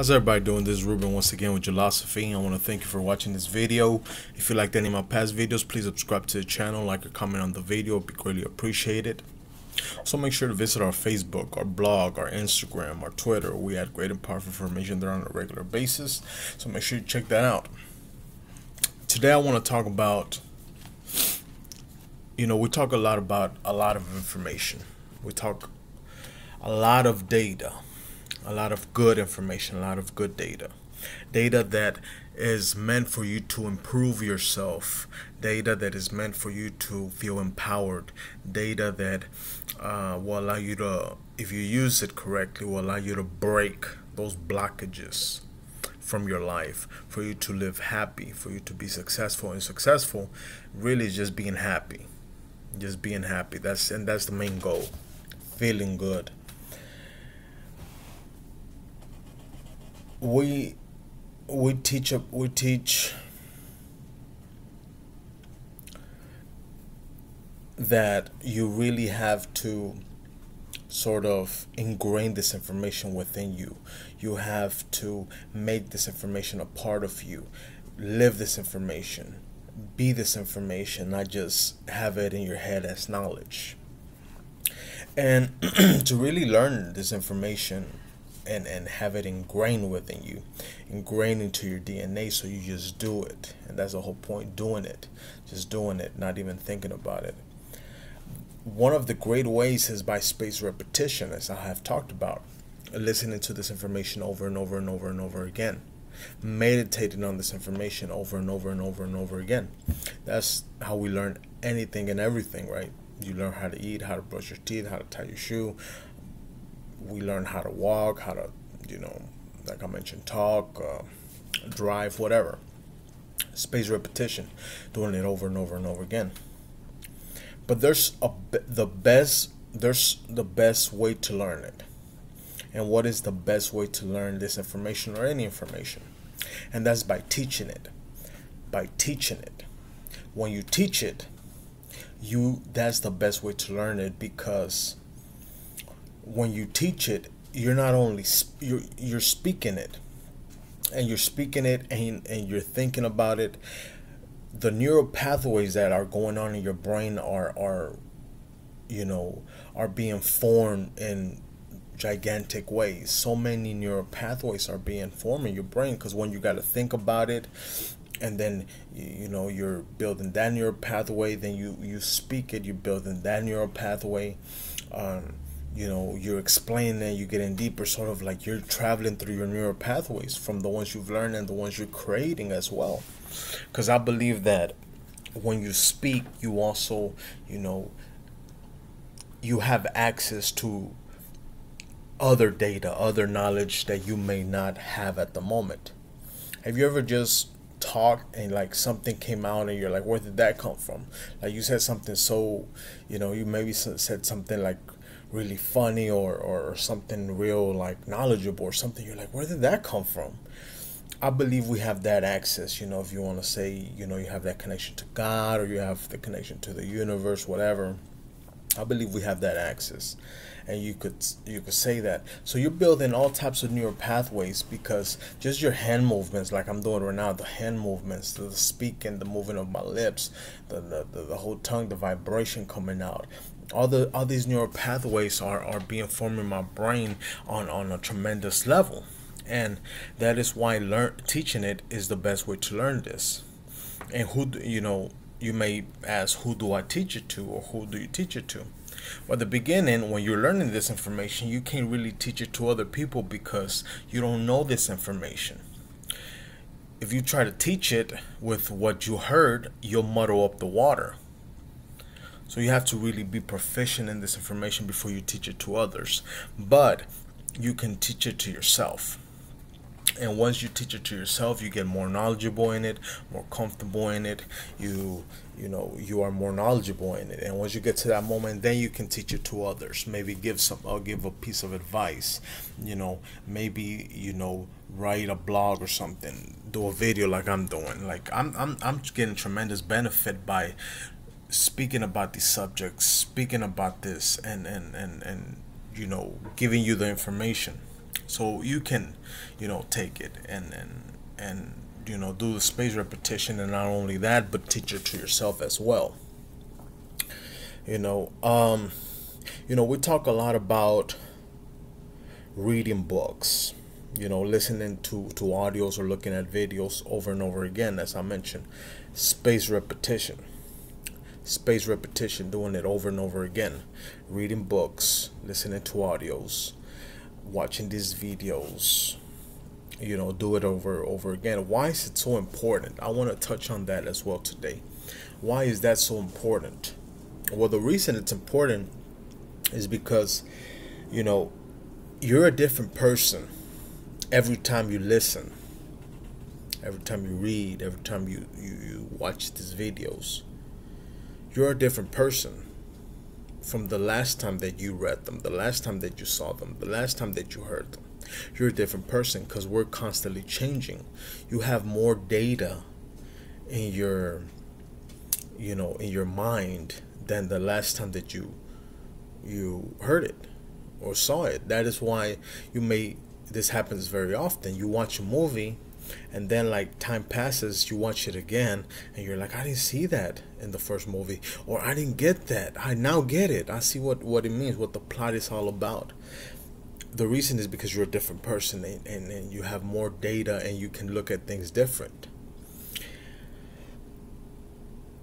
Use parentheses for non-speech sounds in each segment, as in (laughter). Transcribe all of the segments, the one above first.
How's everybody doing? This is Ruben once again with Ulosophy. I want to thank you for watching this video. If you liked any of my past videos, please subscribe to the channel, like or comment on the video. It'd be greatly appreciated. So make sure to visit our Facebook, our blog, our Instagram, our Twitter. We add great and powerful information there on a regular basis. So make sure you check that out. Today I want to talk about, you know, we talk a lot about a lot of information. We talk a lot of data a lot of good information, a lot of good data. Data that is meant for you to improve yourself, data that is meant for you to feel empowered, data that uh, will allow you to, if you use it correctly, will allow you to break those blockages from your life, for you to live happy, for you to be successful. And successful really is just being happy. Just being happy. That's and that's the main goal. Feeling good we we teach we teach that you really have to sort of ingrain this information within you. You have to make this information a part of you. Live this information. Be this information, not just have it in your head as knowledge. And (clears throat) to really learn this information, and and have it ingrained within you ingrained into your dna so you just do it. And that's the whole point doing it just doing it not even thinking about it. One of the great ways is by spaced repetition as i have talked about listening to this information over and over and over and over again meditating on this information over and over and over and over again. That's how we learn anything and everything right? You learn how to eat how to brush your teeth how to tie your shoe we learn how to walk, how to, you know, like I mentioned, talk, uh, drive, whatever. Space repetition, doing it over and over and over again. But there's a the best there's the best way to learn it. And what is the best way to learn this information or any information? And that's by teaching it. By teaching it. When you teach it, you that's the best way to learn it because when you teach it, you're not only you're you're speaking it, and you're speaking it, and and you're thinking about it. The neural pathways that are going on in your brain are are, you know, are being formed in gigantic ways. So many neural pathways are being formed in your brain because when you got to think about it, and then you know you're building that neural pathway, then you you speak it, you're building that neural pathway. Um, you know you're explaining and you're getting deeper sort of like you're traveling through your neural pathways from the ones you've learned and the ones you're creating as well. Because i believe that when you speak you also you know you have access to other data other knowledge that you may not have at the moment. Have you ever just talked and like something came out and you're like where did that come from? Like you said something so you know you maybe said something like really funny or, or something real like knowledgeable or something you're like where did that come from? I believe we have that access you know if you want to say you know you have that connection to god or you have the connection to the universe whatever i believe we have that access. And you could you could say that. So you're building all types of neural pathways because just your hand movements like i'm doing right now the hand movements the speaking the moving of my lips the, the, the, the whole tongue the vibration coming out all the all these neural pathways are, are being formed in my brain on, on a tremendous level and that is why learn teaching it is the best way to learn this and who you know you may ask who do i teach it to or who do you teach it to well, at the beginning, when you're learning this information, you can't really teach it to other people because you don't know this information. If you try to teach it with what you heard, you'll muddle up the water. So you have to really be proficient in this information before you teach it to others. But you can teach it to yourself. And once you teach it to yourself, you get more knowledgeable in it, more comfortable in it. You you know, you are more knowledgeable in it. And once you get to that moment, then you can teach it to others. Maybe give some or give a piece of advice. You know, maybe, you know, write a blog or something, do a video like I'm doing. Like I'm I'm I'm getting tremendous benefit by speaking about these subjects, speaking about this, and and and and you know, giving you the information. so you can you know take it and and and you know do the space repetition and not only that but teach it to yourself as well. You know um you know we talk a lot about reading books you know listening to to audios or looking at videos over and over again as i mentioned. Space repetition space repetition doing it over and over again. Reading books listening to audios watching these videos you know do it over over again. Why is it so important? I want to touch on that as well today. Why is that so important? Well the reason it's important is because you know you're a different person every time you listen every time you read every time you you, you watch these videos you're a different person from the last time that you read them, the last time that you saw them, the last time that you heard them. You're a different person because we're constantly changing. You have more data in your you know in your mind than the last time that you you heard it or saw it. That is why you may this happens very often. You watch a movie and then like time passes you watch it again and you're like i didn't see that in the first movie or i didn't get that. I now get it. I see what what it means what the plot is all about. The reason is because you're a different person and, and, and you have more data and you can look at things different.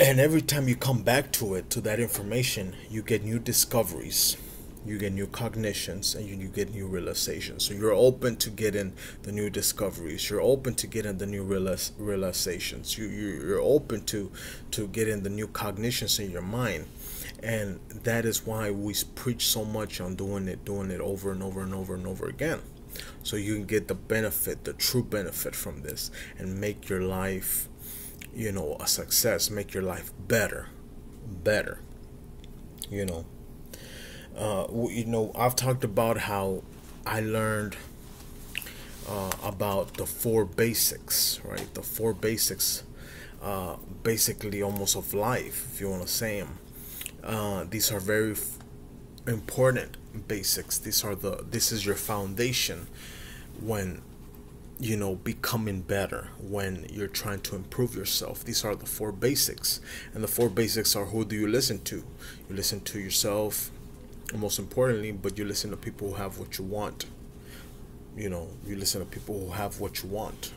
And every time you come back to it to that information you get new discoveries you get new cognitions and you, get new realizations. So you're open to getting the new discoveries. You're open to getting the new realis- realizations. You, you you're open to to getting the new cognitions in your mind, and that is why we preach so much on doing it, doing it over and over and over and over again. So you can get the benefit, the true benefit from this, and make your life, you know, a success. Make your life better, better. You know uh, you know, I've talked about how I learned uh, about the four basics, right? The four basics, uh, basically almost of life, if you want to say them. Uh, these are very important basics. These are the. This is your foundation when you know becoming better when you're trying to improve yourself these are the four basics and the four basics are who do you listen to you listen to yourself most importantly, but you listen to people who have what you want. You know, you listen to people who have what you want.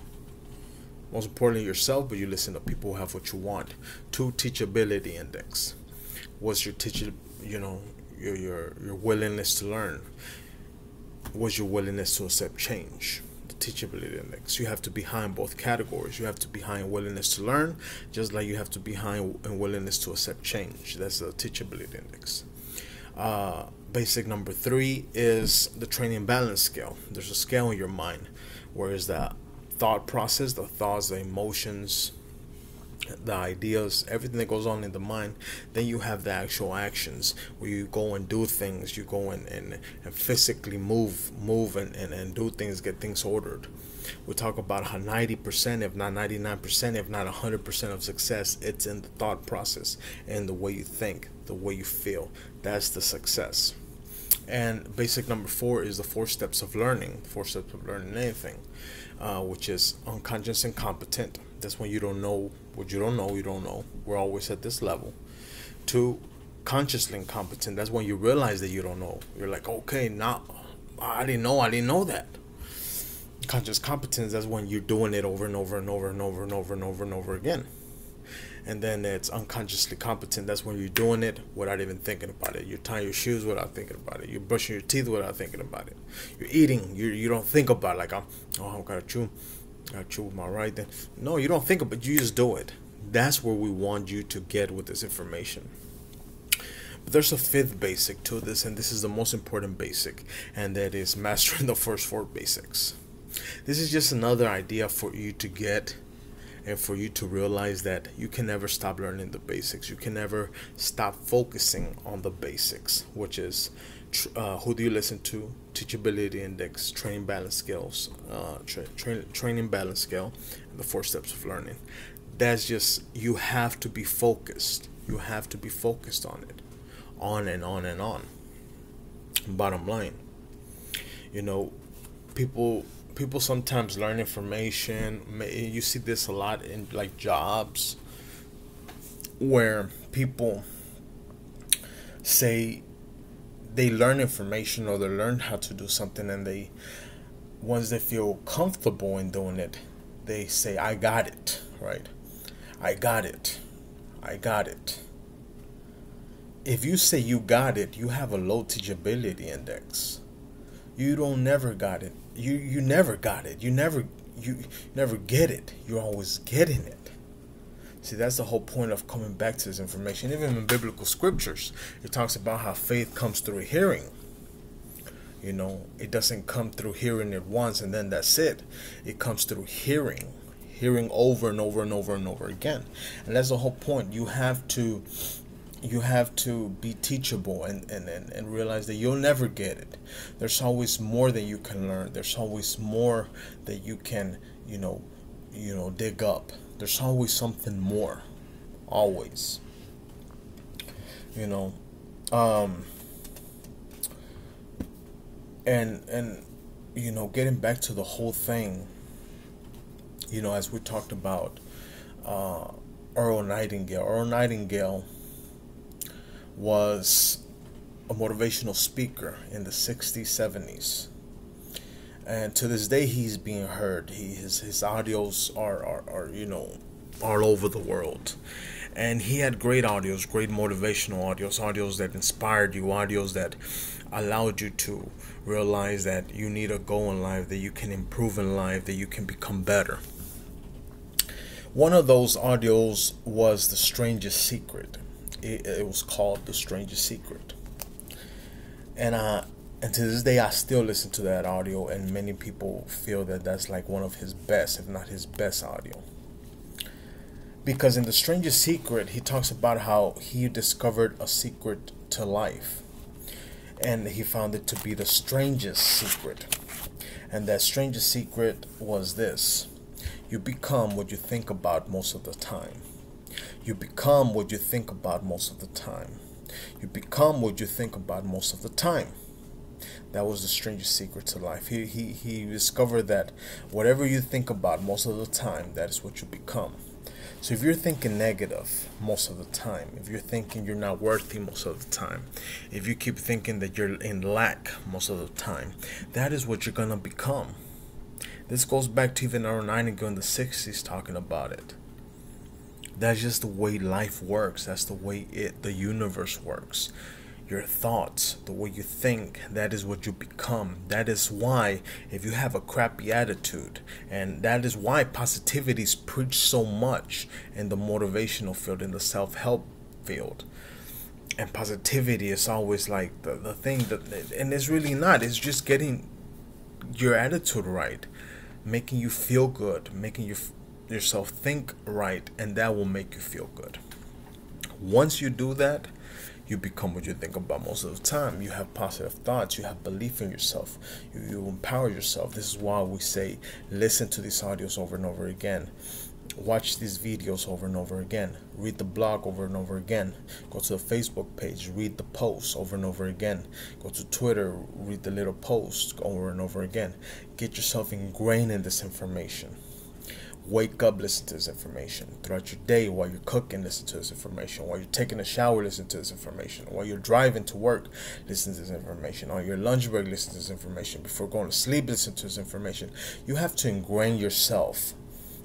Most importantly, yourself, but you listen to people who have what you want. Two, teachability index. What's your teacher? You know, your your your willingness to learn. What's your willingness to accept change? The teachability index. You have to be high in both categories. You have to be high in willingness to learn, just like you have to be high in willingness to accept change. That's the teachability index. Uh, basic number three is the training balance scale. There's a scale in your mind, where is that thought process, the thoughts, the emotions, the ideas, everything that goes on in the mind. Then you have the actual actions where you go and do things, you go and, and, and physically move, move and, and, and do things, get things ordered. We talk about how 90%, if not 99%, if not 100% of success, it's in the thought process and the way you think, the way you feel. That's the success. And basic number four is the four steps of learning, four steps of learning anything, uh, which is unconscious and competent. That's when you don't know what you don't know, you don't know. We're always at this level. Two, consciously incompetent. That's when you realize that you don't know. You're like, okay, now I didn't know, I didn't know that conscious competence that's when you're doing it over and over and over and over and over and over and over again. And then it's unconsciously competent that's when you're doing it without even thinking about it. You're tying your shoes without thinking about it. You're brushing your teeth without thinking about it. You're eating you, you don't think about it like i'm oh i'm gonna chew i chew with my right then no you don't think about it you just do it. That's where we want you to get with this information. But there's a fifth basic to this and this is the most important basic and that is mastering the first four basics this is just another idea for you to get and for you to realize that you can never stop learning the basics. You can never stop focusing on the basics, which is uh, who do you listen to, teachability index, training balance skills, uh, tra- tra- training balance scale, and the four steps of learning. That's just, you have to be focused. You have to be focused on it, on and on and on. Bottom line, you know, people people sometimes learn information. You see this a lot in like jobs where people say they learn information or they learn how to do something and they once they feel comfortable in doing it they say i got it right? I got it. I got it. If you say you got it you have a low teachability index. You don't never got it you you never got it you never you never get it you're always getting it See, that's the whole point of coming back to this information. Even in biblical scriptures, it talks about how faith comes through hearing. You know, it doesn't come through hearing it once and then that's it. It comes through hearing, hearing over and over and over and over again. And that's the whole point. You have to you have to be teachable and, and, and, and realize that you'll never get it. There's always more that you can learn. There's always more that you can, you know, you know, dig up. There's always something more. Always. You know. Um and and you know, getting back to the whole thing, you know, as we talked about uh Earl Nightingale. Earl Nightingale was a motivational speaker in the 60s, 70s and to this day he's being heard. He, his his audios are, are, are you know all over the world, and he had great audios, great motivational audios, audios that inspired you, audios that allowed you to realize that you need a goal in life, that you can improve in life, that you can become better. One of those audios was The Strangest Secret. It, it was called The Strangest Secret. And uh, and to this day i still listen to that audio and many people feel that that's like one of his best if not his best audio. Because in the strangest secret he talks about how he discovered a secret to life and he found it to be the strangest secret. And that strangest secret was this you become what you think about most of the time you become what you think about most of the time you become what you think about most of the time that was the strangest secret to life. He, he, he discovered that whatever you think about most of the time, that is what you become. So if you're thinking negative most of the time, if you're thinking you're not worthy most of the time, if you keep thinking that you're in lack most of the time, that is what you're going to become. This goes back to even Earl Nightingale in the 60s talking about it. That's just the way life works. That's the way it the universe works your thoughts, the way you think, that is what you become. That is why, if you have a crappy attitude, and that is why positivity is preached so much in the motivational field, in the self help field. And positivity is always like the, the thing that, and it's really not, it's just getting your attitude right, making you feel good, making you yourself think right, and that will make you feel good. Once you do that, you become what you think about most of the time. You have positive thoughts, you have belief in yourself, you, you empower yourself. This is why we say listen to these audios over and over again. Watch these videos over and over again. Read the blog over and over again. Go to the Facebook page, read the posts over and over again. Go to Twitter, read the little posts over and over again. Get yourself ingrained in this information wake up, listen to this information. Throughout your day, while you're cooking, listen to this information. While you're taking a shower, listen to this information. While you're driving to work, listen to this information. On your lunch break, listen to this information. Before going to sleep, listen to this information. You have to ingrain yourself.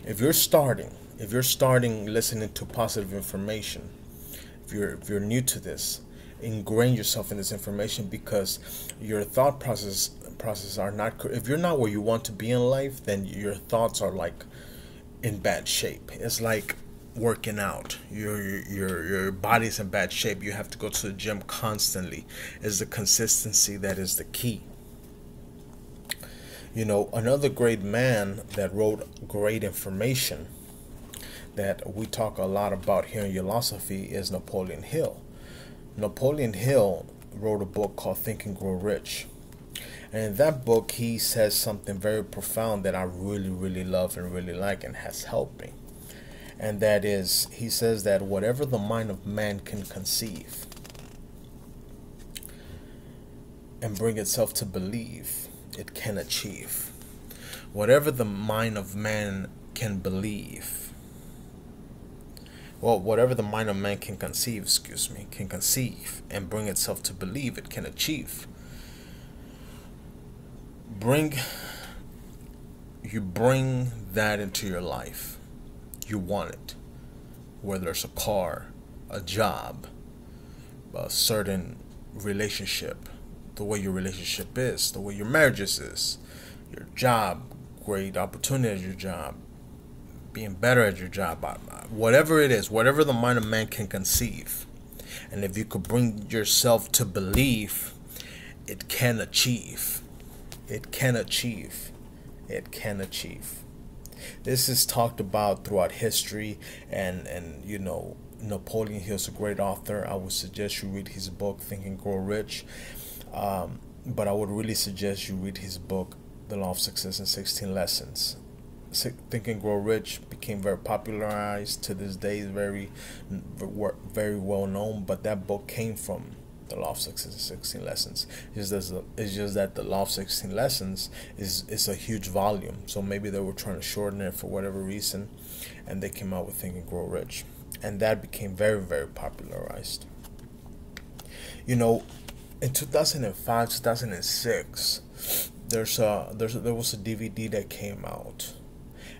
If you're starting, if you're starting listening to positive information, if you're if you're new to this, ingrain yourself in this information because your thought process process are not if you're not where you want to be in life then your thoughts are like in bad shape. It's like working out. Your your your body's in bad shape. You have to go to the gym constantly. Is the consistency that is the key. You know, another great man that wrote great information that we talk a lot about here in Ulosophy is Napoleon Hill. Napoleon Hill wrote a book called Think and Grow Rich. And in that book, he says something very profound that I really, really love and really like and has helped me. And that is, he says that whatever the mind of man can conceive and bring itself to believe, it can achieve. Whatever the mind of man can believe, well, whatever the mind of man can conceive, excuse me, can conceive and bring itself to believe, it can achieve. Bring, you bring that into your life. You want it. Whether it's a car, a job, a certain relationship, the way your relationship is, the way your marriages is, your job, great opportunity at your job, being better at your job, uh, uh, whatever it is, whatever the mind of man can conceive. And if you could bring yourself to believe, it can achieve. It can achieve. It can achieve. This is talked about throughout history, and and you know Napoleon Hill's a great author. I would suggest you read his book Think and Grow Rich. Um, but I would really suggest you read his book The Law of Success in 16 Lessons. Think and Grow Rich became very popularized to this day, very, very well known. But that book came from the Law of Success in 16 Lessons. It's just, that the Law of 16 Lessons is is a huge volume, so maybe they were trying to shorten it for whatever reason, and they came out with Think and Grow Rich, and that became very very popularized. You know, in 2005, 2006, there's a there's a, there was a DVD that came out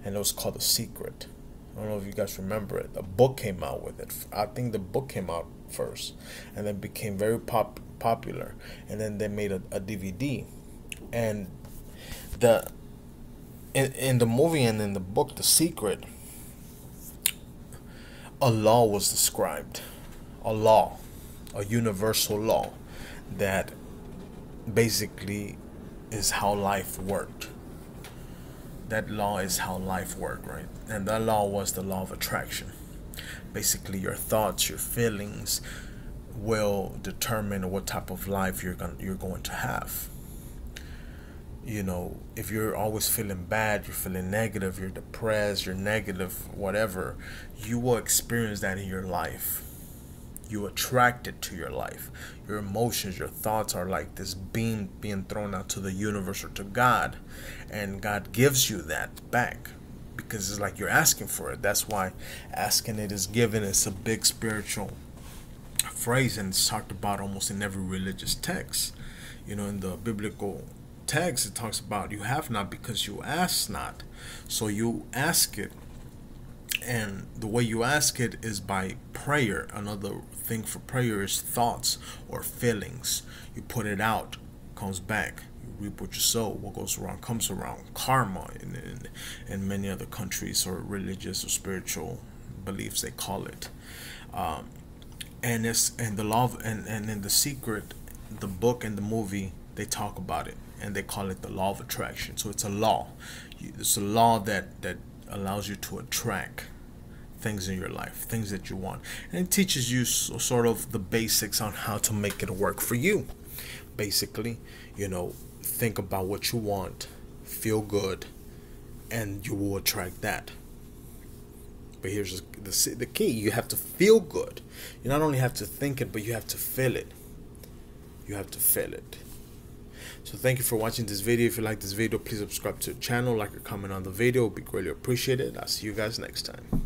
and it was called The Secret. I don't know if you guys remember it. A book came out with it. I think the book came out first, and then became very pop popular, and then they made a, a DVD, and the in in the movie and in the book, The Secret, a law was described, a law, a universal law, that basically is how life worked that law is how life worked, right? And that law was the law of attraction. Basically, your thoughts, your feelings will determine what type of life you're going you're going to have. You know, if you're always feeling bad, you're feeling negative, you're depressed, you're negative, whatever, you will experience that in your life you attract it to your life. Your emotions, your thoughts are like this beam being thrown out to the universe or to God. And God gives you that back because it's like you're asking for it. That's why asking it is given. It's a big spiritual phrase and it's talked about almost in every religious text. You know, in the biblical text, it talks about you have not because you ask not. So you ask it and the way you ask it is by prayer another thing for prayer is thoughts or feelings. You put it out comes back. You reap what you sow. What goes around comes around. Karma in, in, in many other countries or religious or spiritual beliefs they call it. Um, and it's and the law of, and and in the secret the book and the movie they talk about it. And they call it the law of attraction. So it's a law. It's a law that that allows you to attract things in your life, things that you want. And it teaches you so, sort of the basics on how to make it work for you. Basically, you know, think about what you want, feel good, and you will attract that. But here's the, the key you have to feel good. You not only have to think it, but you have to feel it. You have to feel it. So thank you for watching this video. If you like this video, please subscribe to the channel, like or comment on the video. It would be greatly appreciated. I'll see you guys next time.